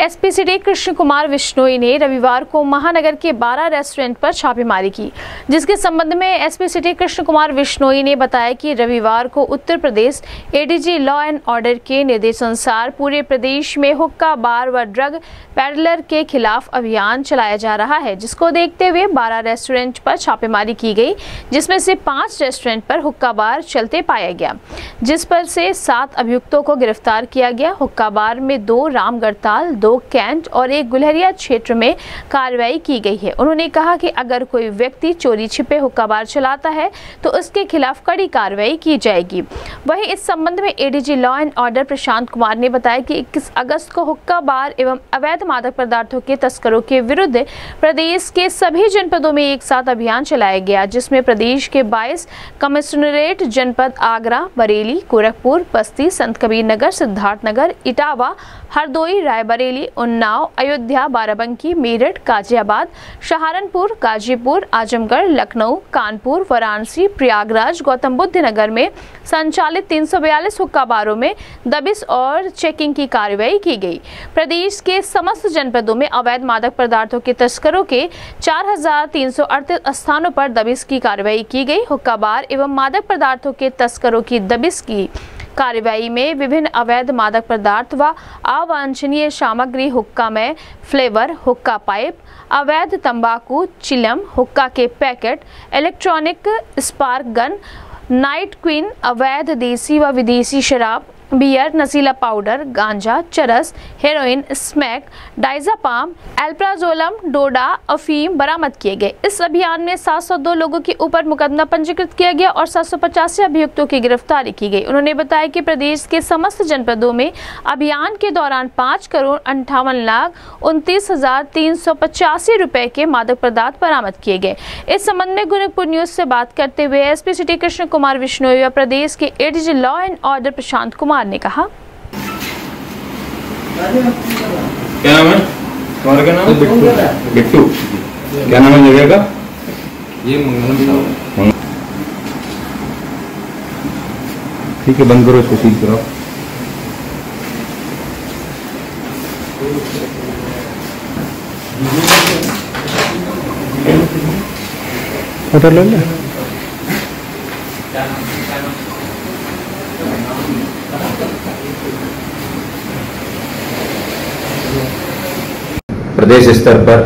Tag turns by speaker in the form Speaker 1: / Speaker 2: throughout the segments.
Speaker 1: SP city Krishna Kumar Vishnoi ने रविवार को महानगर के 12 रेस्टोरेंट पर छापेमारी की, जिसके संबंध में एसपी सिटी कृष्ण कुमार विश्नोई ने बताया कि रविवार को Uttar Pradesh ADG law and order के निर्देशानुसार पूरे प्रदेश में हुक्का, बार व ड्रग पैडलर के खिलाफ अभियान चलाया जा रहा है, जिसको देखते हुए 12 रेस्टोरेंट पर छापेमारी की गई, जिसमें से पाँच रेस्टोरेंट पर हुक्का, बार चलते पाया गया, जिस पर से सात अभियुक्तों को गिरफ़्तार किया गया। हुक्का, बार में दो रामगढ़ताल दो कैंट और एक गुलहरिया क्षेत्र में कार्रवाई की गई है। उन्होंने कहा कि अगर कोई व्यक्ति चोरी छिपे हुक्का बार चलाता है तो उसके खिलाफ कड़ी कार्रवाई की जाएगी। वहीं इस संबंध में ADG law and order Prashant Kumar ने बताया कि 21 अगस्त को हुक्का बार एवं अवैध मादक पदार्थों के तस्करों के विरुद्ध प्रदेश के सभी जनपदों में एक साथ अभियान चलाया गया, जिसमें प्रदेश के 22 कमिश्नरेट जनपद आगरा, बरेली, गोरखपुर, बस्ती संत कबीर नगर सिद्धार्थनगर, इटावा, हरदोई, रायबरेली उन्नाव, अयोध्या, बाराबंकी, मेरठ, गाजियाबाद, सहारनपुर, गाजीपुर, आजमगढ़, लखनऊ, कानपुर, वाराणसी, प्रयागराज गौतम बुद्ध नगर में संचालित तीन हुक्का बारों में दबिश और चेकिंग की कार्रवाई की गई। प्रदेश के समस्त जनपदों में अवैध मादक पदार्थों के तस्करों के चार हज़ार तीन सौ अड़तीस स्थानों पर दबिश की कार्रवाई की गई। हुक्का बार एवं मादक पदार्थों के तस्करों की दबिश की कार्रवाई में विभिन्न अवैध मादक पदार्थ व अवांछनीय सामग्री, हुक्का में फ्लेवर, हुक्का पाइप, अवैध तंबाकू, चिलम, हुक्का के packet, electronic spark gun, night queen, अवैध देसी व विदेशी शराब बियर नशीला पाउडर, गांजा, चरस, हेरोइन, स्मैक, डाइजापाम, एल्प्राजोलम, डोडा, अफीम बरामद किए गए। इस अभियान में 702 लोगों के ऊपर मुकदमा पंजीकृत किया गया और सात सौ पचास अभियुक्तों की गिरफ्तारी की गई। उन्होंने बताया कि प्रदेश के समस्त जनपदों में अभियान के दौरान पाँच करोड़ अंठावन लाख उनतीस हज़ार तीन सौ पचासी रुपए के मादक पदार्थ बरामद किए गए। इस संबंध में गोरखपुर न्यूज़ से बात करते हुए एसपी सिटी कृष्ण कुमार विश्नोई व प्रदेश के ADG law and order Prashant Kumar Kumar ने कहा।
Speaker 2: क्या नाम है? तुम्हारा क्या नाम है? बिट्टू। क्या नाम है जगह का?
Speaker 3: ये मंगलम साहब।
Speaker 2: ठीक है बंद करो इसको सील करो।
Speaker 4: होटल ले।
Speaker 5: प्रदेश स्तर पर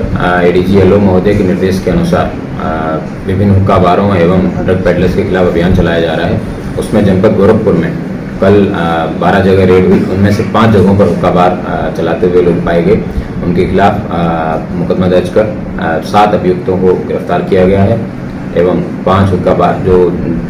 Speaker 5: एडीजी एलओ महोदय के निर्देश के अनुसार विभिन्न हुक्काबारों एवं ड्रग पेडलर्स के खिलाफ अभियान चलाया जा रहा है। उसमें जनपद गोरखपुर में कल 12 जगह रेड हुई। उनमें से पाँच जगहों पर हुक्काबार चलाते हुए लोग पाए गए। उनके खिलाफ मुकदमा दर्ज कर सात अभियुक्तों को गिरफ़्तार किया गया है। एवं पाँच हुक्का बार जो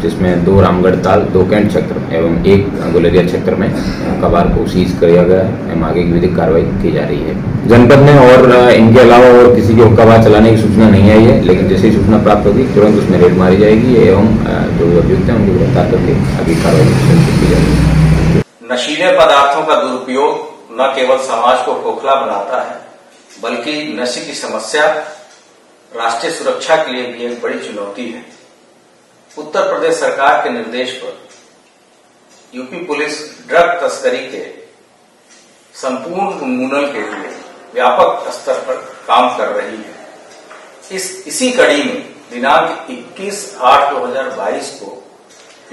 Speaker 5: जिसमें दो रामगढ़ ताल, दो कैंट क्षेत्र एवं एक गुलेरिया क्षेत्र में हुक्का बार को सीज किया गया है। एवं आगे की विधिक कार्रवाई की जा रही है। जनपद में और इनके अलावा और किसी के हुक्का बार चलाने की सूचना नहीं आई है, लेकिन जैसे ही सूचना प्राप्त होगी, तुरंत उसमें रेड मारी जाएगी एवं जो अभियुक्त हैं उनको गिरफ़्तार करके आगे कार्रवाई की जाएगी।
Speaker 6: नशीले पदार्थों का दुरुपयोग न केवल समाज को खोखला बनाता है, बल्कि नशे की समस्या राष्ट्रीय सुरक्षा के लिए भी एक बड़ी चुनौती है। उत्तर प्रदेश सरकार के निर्देश पर यूपी पुलिस ड्रग तस्करी के संपूर्ण उन्मूलन के लिए व्यापक स्तर पर काम कर रही है। इस, इसी कड़ी में दिनांक 21 आठ 2022 को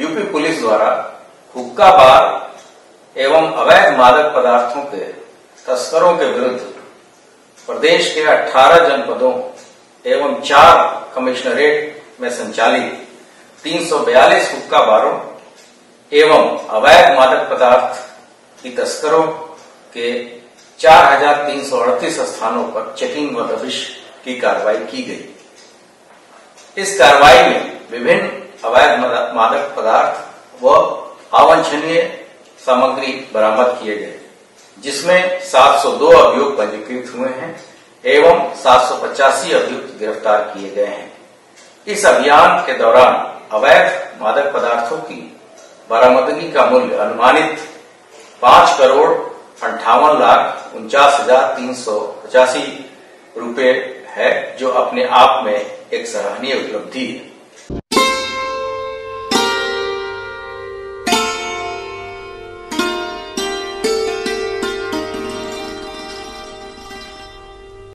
Speaker 6: यूपी पुलिस द्वारा हुक्का बार एवं अवैध मादक पदार्थों के तस्करों के विरुद्ध प्रदेश के 18 जनपदों एवं चार कमिश्नरेट में संचालित 342 हुक्का बारों एवं अवैध मादक पदार्थ की तस्करों के 4,338 स्थानों पर चेकिंग व दबिश की कार्रवाई की गई। इस कार्रवाई में विभिन्न अवैध मादक पदार्थ व अवांछनीय सामग्री बरामद किए गए जिसमें 702 अभियोग पंजीकृत हुए हैं। एवं सात सौ पचासी अभियुक्त गिरफ़्तार किए गए हैं। इस अभियान के दौरान अवैध मादक पदार्थों की बरामदगी का मूल्य अनुमानित पाँच करोड़ अंठावन लाख उनचास हज़ार तीन सौ पचासी रुपये है, जो अपने आप में एक सराहनीय उपलब्धि है।